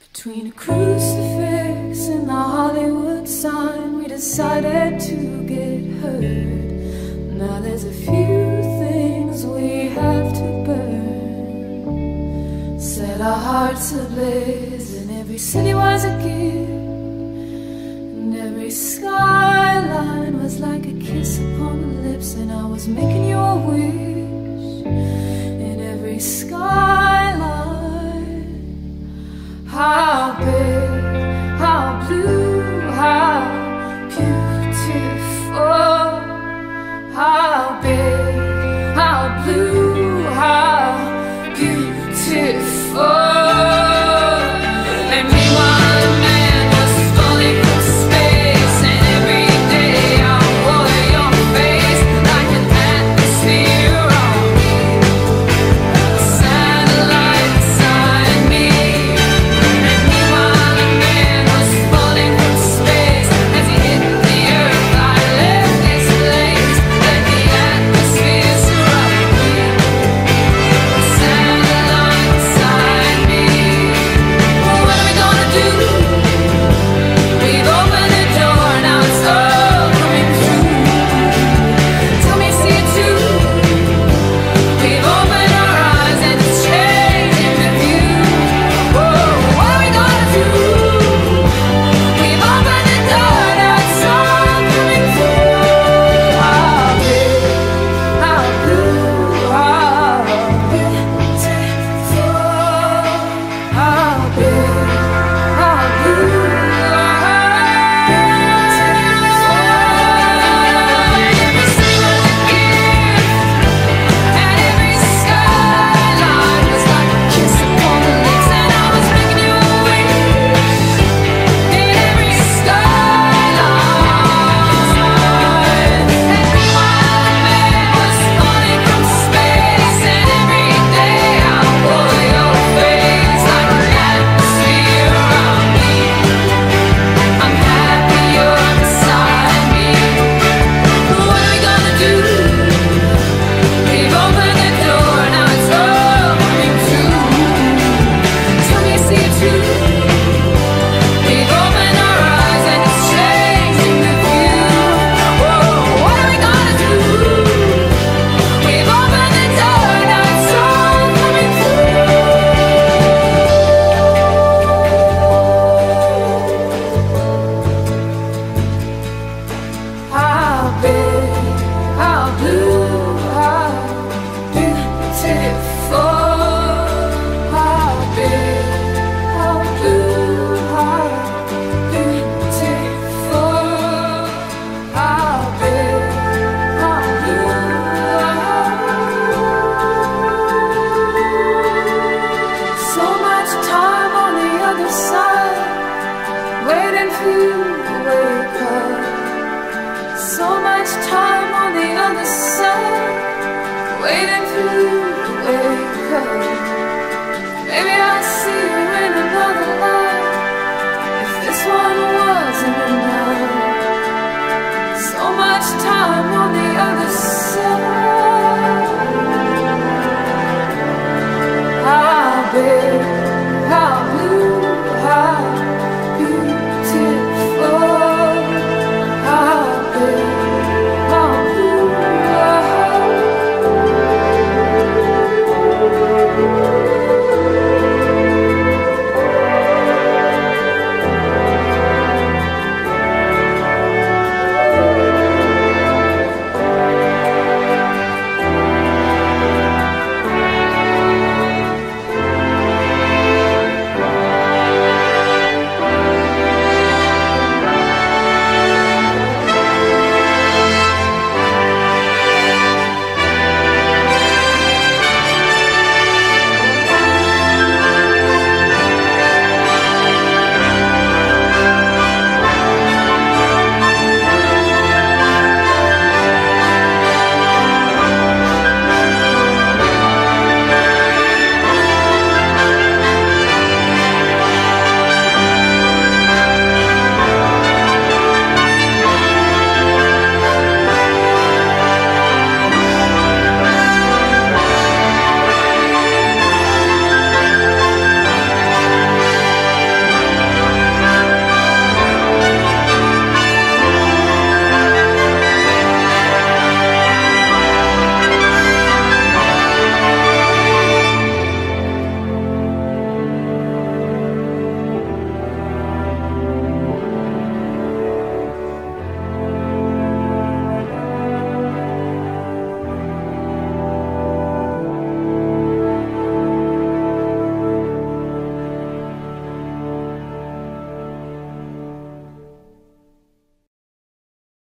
Between a crucifix and the Hollywood sign, we decided to get hurt. Now there's a few things we have to burn. Set our hearts ablaze, and every city was a gift, and every skyline was like a kiss upon the lips, and I was making you a wish in every sky. and feel the way you cut. So much time on the other side, waiting for you to wake up.